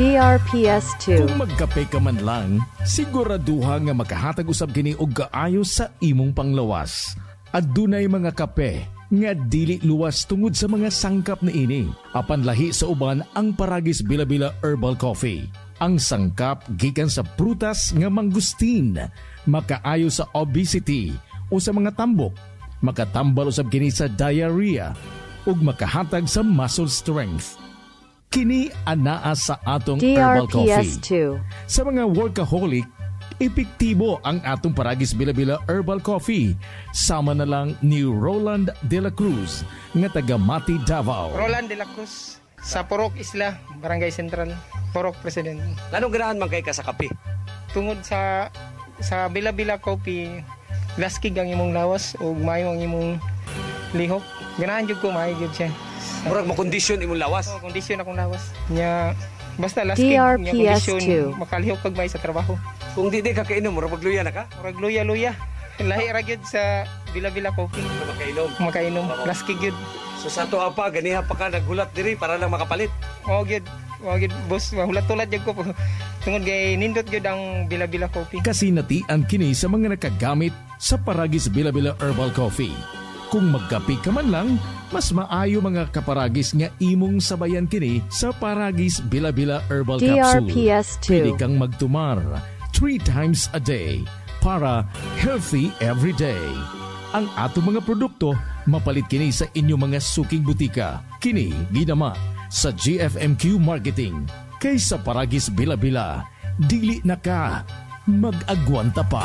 DRPS2 Kung magkape ka man lang, siguraduha nga makahatag usab kini og kaayo sa imong panglawas. At dunay mga kape nga dili luwas tungod sa mga sangkap na ini. Apan lahi sa uban ang Paragis Bila-Bila Herbal Coffee. Ang sangkap gikan sa prutas nga mangustin, makaayo sa obesity o sa mga tambok, makatambal usab kini sa diarrhea ug makahatag sa muscle strength. Kini anaa sa atong herbal coffee. DRPS2 Sa mga workaholic, epektibo ang atong Paragis Bila-Bila Herbal Coffee. Sama na lang ni Roland De La Cruz, nga taga Mati, Davao. Roland de la Cruz sa Porok Isla, Barangay Central, Porok President. Anong ganahan man kay ka sa kape? Tungod sa sa Bila-Bila Coffee, laskig ang imong lawas ug maayo ang imong lihok. Ganahan jud ko maayo jud siya. Murag makondisyon imong lawas. So, kondisyon akong lawas. Nya basta laskig nya DRPS2. kondisyon makalihok kag may sa trabaho. Kung di di ka kainom, murag magluya na ka. Murag luya-luya. Lahi ra gyud sa Bila-Bila Coffee. Kung makainom. Makainom, laskig gyud. So sa to pa, ganiha pa ka naghulat diri para lang makapalit. Mao gyud, mao gyud boss, mahulat tulad jud ko po. Tungod kay nindot gyud ang Bila-Bila Coffee. Kasinatian kini sa mga nakagamit sa Paragis Bila-Bila Herbal Coffee. Kung magkape ka man lang, mas maayo mga kaparagis nga imong sabayan kini sa Paragis Bila-Bila Herbal Capsule. DRPS2 Pwede kang magtumar three times a day para healthy every day. Ang ato mga produkto mapalit kini sa inyong mga suking butika. Kini ginama sa GFMQ Marketing. Kaysa Paragis Bila-Bila, dili na ka mag-agwanta pa.